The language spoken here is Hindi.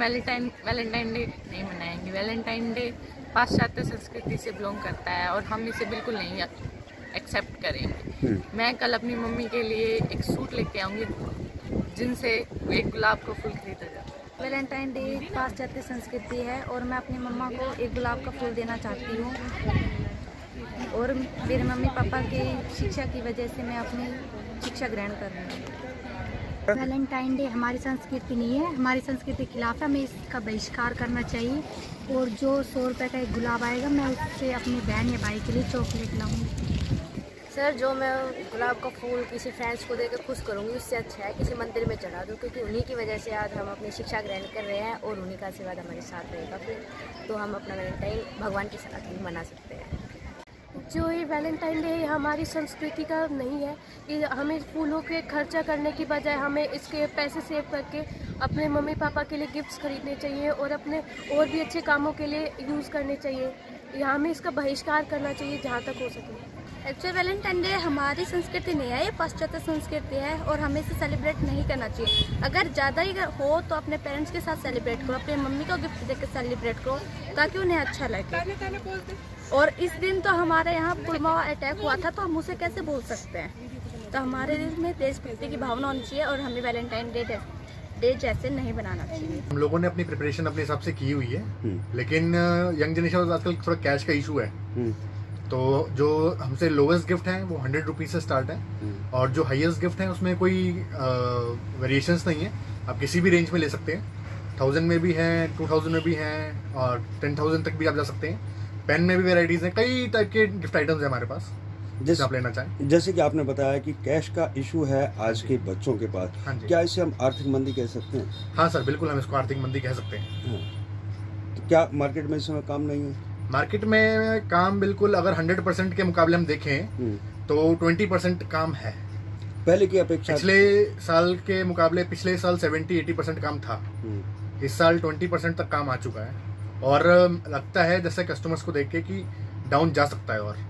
वैलेंटाइन वैलेंटाइन डे नहीं मनाएँगे। वैलेंटाइन डे पाश्चात्य संस्कृति से बिलोंग करता है और हम इसे बिल्कुल नहीं एक्सेप्ट करेंगे। हम्म। मैं कल अपनी मम्मी के लिए एक सूट लेके आऊँगी जिनसे एक गुलाब का फूल खरीदा जाए। वैलेंटाइन डे पाश्चात्य संस्कृति है और मैं अपनी मम्मा को एक गुलाब का फूल देना चाहती हूँ। और मेरे मम्मी पापा की शिक्षा की वजह से मैं अपनी शिक्षा ग्रहण कर रही हूँ। वैलेंटाइन डे हमारी संस्कृति नहीं है, हमारी संस्कृति के खिलाफ है। हमें इसका बहिष्कार करना चाहिए और जो सौ रुपये का एक गुलाब आएगा, मैं उससे अपनी बहन या भाई के लिए चॉकलेट लाऊँगी। सर, जो मैं गुलाब का फूल किसी फ्रेंड्स को देकर खुश करूँगी, उससे अच्छा है किसी मंदिर में चढ़ा दूँ, क्योंकि उन्हीं की वजह से आज हम अपनी शिक्षा ग्रहण कर रहे हैं और उन्हीं का आशीर्वाद हमारे साथ रहेगा। फिर तो हम अपना वैलेंटाइन भगवान के साथ ही मना सकते हैं। जो ये वैलेंटाइन डे है हमारी संस्कृति का नहीं है कि हमें फूलों के खर्चा करने की बजाय हमें इसके पैसे सेव करके अपने मम्मी पापा के लिए गिफ्ट्स खरीदने चाहिए और अपने और भी अच्छे कामों के लिए यूज़ करने चाहिए। या हमें इसका बहिष्कार करना चाहिए जहाँ तक हो सके। एक्चुअली वैलेंटाइन डे हमारी संस्कृति नहीं है ये पाश्चात्य संस्कृति है और हमें इसे सेलिब्रेट नहीं करना चाहिए। अगर ज़्यादा ही हो तो अपने पेरेंट्स के साथ सेलिब्रेट करो अपने मम्मी को गिफ्ट देकर सेलिब्रेट करो ताकि उन्हें अच्छा लगे। और इस दिन तो हमारे यहाँ पुलवामा अटैक हुआ था तो हम उसे कैसे भूल सकते हैं? तो हमारे दिल में देशभक्ति की भावना होनी चाहिए और हमें वैलेंटाइन डे डे जैसे नहीं बनाना चाहिए। हम लोगों ने अपनी प्रिपरेशन अपने हिसाब से की हुई है हम्म। लेकिन यंग जनरेशन आजकल थोड़ा कैश का इशू है। हम्म, तो जो हमसे लोवेस्ट गिफ्ट है वो हंड्रेड रुपीज़ से स्टार्ट है। हम्म। और जो हाईएस्ट गिफ्ट है उसमें कोई वेरिएशंस नहीं है। आप किसी भी रेंज में ले सकते हैं। थाउज़ेंड में भी है टू थाउज़ेंड में भी है और टेन थाउज़ेंड तक भी आप जा सकते हैं। पेन में भी वेराइटीज हैं कई टाइप के गिफ्ट आइटम्स हैं हमारे पास जैसे आप लेना चाहें। जैसे कि आपने बताया कि कैश का इशू है आज के बच्चों के पास हाँ। क्या इसे हम आर्थिक मंदी कह सकते हैं? हाँ सर बिल्कुल हम इसको आर्थिक मंदी कह सकते हैं। हाँ। तो क्या मार्केट में इस समय काम नहीं है? मार्केट में काम बिल्कुल अगर हंड्रेड परसेंट के मुकाबले हम देखें हम्म। तो ट्वेंटी परसेंट काम है। पहले की अपेक्षा पिछले साल के मुकाबले पिछले साल सेवेंटी एटी परसेंट काम था। हम्म, इस साल ट्वेंटी परसेंट तक काम आ चुका है। और लगता है जैसे कस्टमर्स को देख के कि डाउन जा सकता है और।